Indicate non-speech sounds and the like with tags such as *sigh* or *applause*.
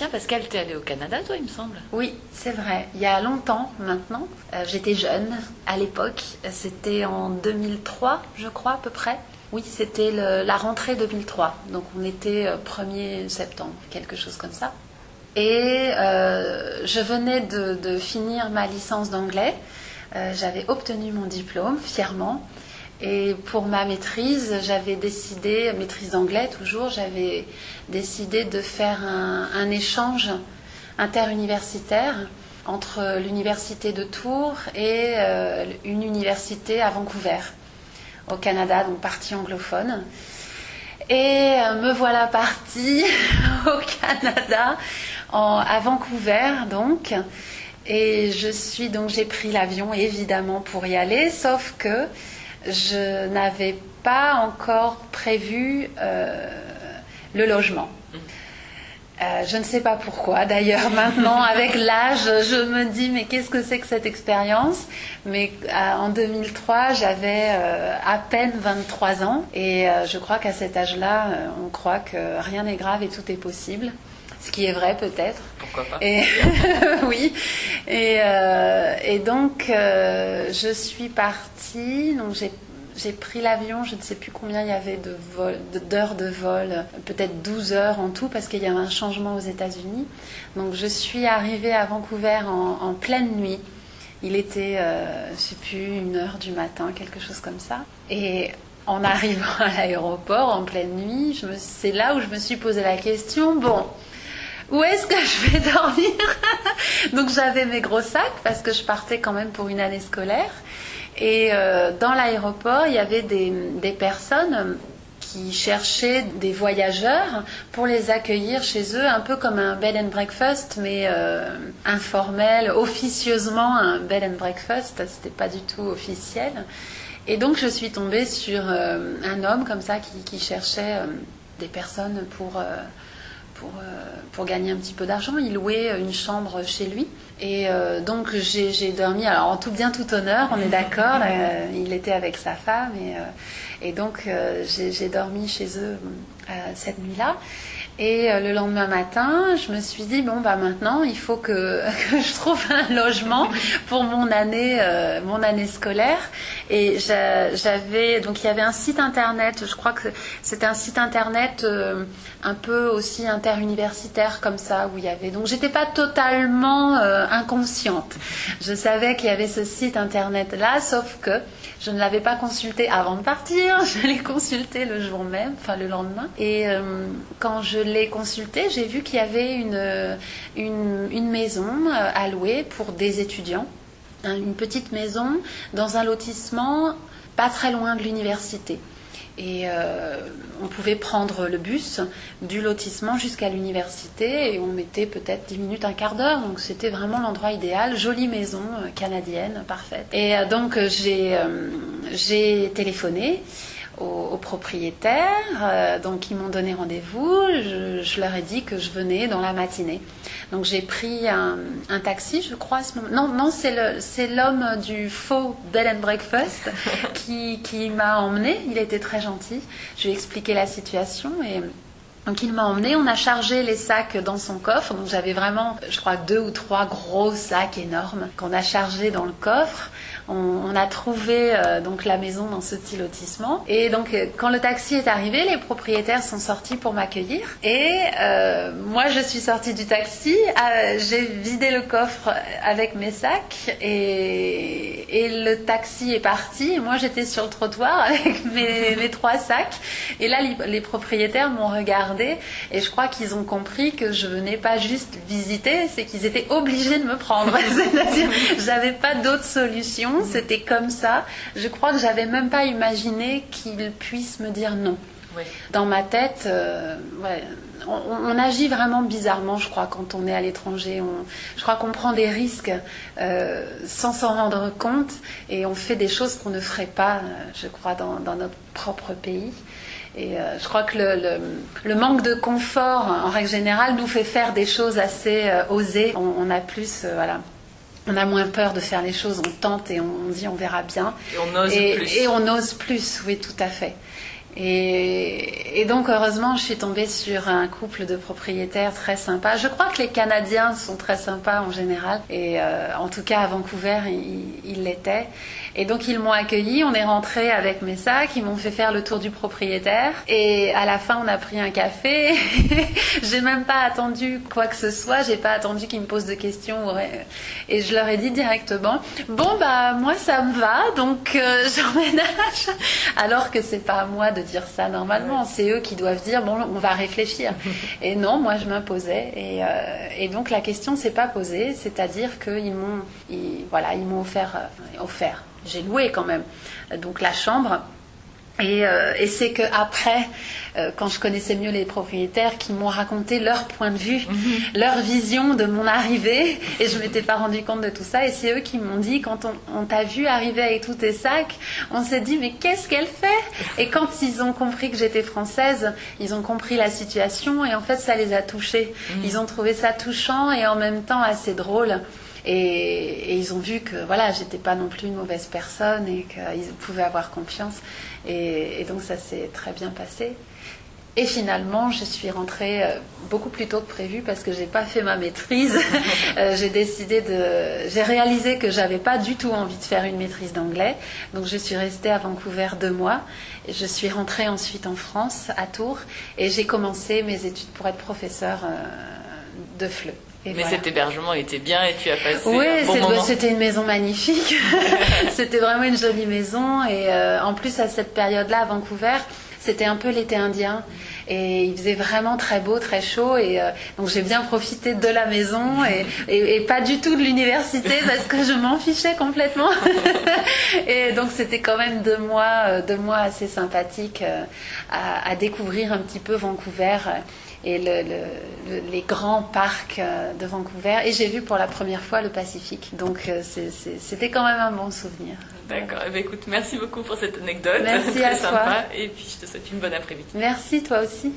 Tiens, Pascal, t'es allée au Canada, toi, il me semble. Oui, c'est vrai. Il y a longtemps maintenant. Euh, J'étais jeune à l'époque. C'était en 2003, je crois, à peu près. Oui, c'était la rentrée 2003. Donc on était euh, 1er septembre, quelque chose comme ça. Et euh, je venais de, finir ma licence d'anglais. Euh, J'avais obtenu mon diplôme fièrement. Et pour ma maîtrise, j'avais décidé, maîtrise d'anglais toujours, j'avais décidé de faire un, échange interuniversitaire entre l'université de Tours et euh, une université à Vancouver, au Canada, donc partie anglophone. Et euh, me voilà partie *laughs* au Canada, à Vancouver donc. Et je suis donc j'ai pris l'avion évidemment pour y aller, sauf que je n'avais pas encore prévu euh, le logement. Euh, je ne sais pas pourquoi. D'ailleurs, *laughs* maintenant, avec l'âge, je me dis, mais qu'est-ce que c'est que cette expérience? Mais euh, en 2003, j'avais à peine 23 ans. Et je crois qu'à cet âge-là, on croit que rien n'est grave et tout est possible. Ce qui est vrai peut-être. Pourquoi pas Et *laughs* oui. Et, euh, et donc, euh, je suis partie. Donc, j'ai j'ai pris l'avion, je ne sais plus combien il y avait de vol- d'heures de vol, peut-être 12 heures en tout, parce qu'il y avait un changement aux États-Unis. Donc je suis arrivée à Vancouver en, en pleine nuit. Il était, euh, je ne sais plus, une heure du matin, quelque chose comme ça. Et en arrivant à l'aéroport en pleine nuit, je me- c'est là où je me suis posé la question, bon, où est-ce que je vais dormir *laughs* Donc j'avais mes gros sacs parce que je partais quand même pour une année scolaire. Et euh, dans l'aéroport, il y avait des, des personnes qui cherchaient des voyageurs pour les accueillir chez eux, un peu comme un bed and breakfast, mais euh, informel, officieusement un bed and breakfast, c'était pas du tout officiel. Et donc je suis tombée sur euh, un homme comme ça qui, cherchait euh, des personnes pour, euh, pour, euh, pour gagner un petit peu d'argent. Il louait une chambre chez lui. Et euh, donc j'ai dormi, alors en tout bien, tout honneur, on est d'accord, *laughs* euh, il était avec sa femme. Et, et donc j'ai dormi chez eux cette nuit-là. Et euh, le lendemain matin, je me suis dit bon bah maintenant il faut *laughs* que, je trouve un logement pour mon année euh, mon année scolaire. Et j'a- j'avais donc il y avait un site internet, je crois que c'était un site internet euh, un peu aussi interuniversitaire comme ça où il y avait donc j'étais pas totalement inconsciente. Je savais qu'il y avait ce site internet là, sauf que je ne l'avais pas consulté avant de partir, *laughs* je l'ai consulté le jour même, enfin le lendemain. Et quand je l'ai consulté, j'ai vu qu'il y avait une, une, une maison euh, à louer pour des étudiants, hein, une petite maison dans un lotissement pas très loin de l'université. Et euh, on pouvait prendre le bus du lotissement jusqu'à l'université et on mettait peut-être 10 minutes, un quart d'heure. Donc c'était vraiment l'endroit idéal. Jolie maison euh, canadienne, parfaite. Et euh, donc euh, j'ai euh, j'ai téléphoné aux, aux propriétaires. euh, donc ils m'ont donné rendez-vous. Je, je leur ai dit que je venais dans la matinée. Donc j'ai pris un, un taxi, je crois. À ce moment. Non, non, c'est l'homme du faux bed and breakfast *laughs* qui, qui m'a emmené. Il était très gentil. Je lui ai expliqué la situation et donc il m'a emmené, on a chargé les sacs dans son coffre. Donc j'avais vraiment, je crois, deux ou trois gros sacs énormes qu'on a chargés dans le coffre. On, a trouvé euh, donc la maison dans ce petit lotissement. Et donc euh, quand le taxi est arrivé, les propriétaires sont sortis pour m'accueillir. Et euh, moi je suis sortie du taxi, j'ai vidé le coffre avec mes sacs et, le taxi est parti. Moi j'étais sur le trottoir *laughs* avec mes, mes trois sacs. Et là les, les propriétaires m'ont regardé et je crois qu'ils ont compris que je venais pas juste visiter, c'est qu'ils étaient obligés de me prendre. *laughs* C'est-à-dire j'avais pas d'autre solution, c'était comme ça. Je crois que j'avais même pas imaginé qu'ils puissent me dire non. Oui. Dans ma tête, euh, ouais, on, on agit vraiment bizarrement, je crois, quand on est à l'étranger. Je crois qu'on prend des risques euh, sans s'en rendre compte et on fait des choses qu'on ne ferait pas, euh, je crois, dans, dans notre propre pays. Et euh, je crois que le, le- le manque de confort, en règle générale, nous fait faire des choses assez euh, osées. On, on a plus, euh, voilà, on a moins peur de faire les choses, on tente et on, on dit on verra bien. Et on ose et, plus. et on ose plus, oui, tout à fait. Et, donc heureusement, je suis tombée sur un couple de propriétaires très sympas. Je crois que les Canadiens sont très sympas en général, et euh, en tout cas à Vancouver, ils l'étaient. Et donc ils m'ont accueilli, on est rentré avec mes sacs, ils m'ont fait faire le tour du propriétaire, et à la fin on a pris un café. *laughs* j'ai même pas attendu quoi que ce soit, j'ai pas attendu qu'ils me posent de questions, et je leur ai dit directement, bon bah moi ça me va, donc euh, *laughs* j'emménage. Alors que c'est pas à moi de dire ça normalement. C'est eux qui doivent dire bon, on va réfléchir. *laughs* Et non, moi je m'imposais. Et, euh, et, donc la question s'est pas posée, c'est-à-dire qu'ils m'ont, voilà, ils m'ont offert, euh, offert. J'ai loué quand même. Donc la chambre et, euh, et c'est que après, euh, quand je connaissais mieux les propriétaires, qui m'ont raconté leur point de vue, mhm. leur vision de mon arrivée, et je m'étais pas rendu compte de tout ça. Et c'est eux qui m'ont dit, quand on, on t'a vu arriver avec tous tes sacs, on s'est dit mais qu'est-ce qu'elle fait? Et quand ils ont compris que j'étais française, ils ont compris la situation et en fait ça les a touchés. Mhm. Ils ont trouvé ça touchant et en même temps assez drôle. Et, ils ont vu que voilà, j'étais pas non plus une mauvaise personne et qu'ils pouvaient avoir confiance. Et, donc ça s'est très bien passé. Et finalement, je suis rentrée euh, beaucoup plus tôt que prévu parce que j'ai pas fait ma maîtrise. *laughs* Euh, j'ai décidé de, j'ai réalisé que j'avais pas du tout envie de faire une maîtrise d'anglais. Donc je suis restée à Vancouver deux mois. Je suis rentrée ensuite en France, à Tours, et j'ai commencé mes études pour être professeur euh, de FLE. Mais cet hébergement était bien et tu as passé oui, un bon moment. c'était une maison magnifique. *laughs* c'était vraiment une jolie maison et euh, en plus à cette période-là à Vancouver, c'était un peu l'été indien et il faisait vraiment très beau, très chaud et euh, donc j'ai bien profité de la maison et, et, pas du tout de l'université parce que je m'en fichais complètement. *laughs* et donc c'était quand même deux mois, euh, deux mois assez sympathiques à, à, découvrir un petit peu Vancouver et les grands parcs euh, de Vancouver. Et j'ai vu pour la première fois le Pacifique. Donc euh, c'était quand même un bon souvenir. D'accord. Eh ben, écoute, merci beaucoup pour cette anecdote. Merci *laughs* Très à sympa. Et puis je te souhaite une bonne après-midi. Merci toi aussi.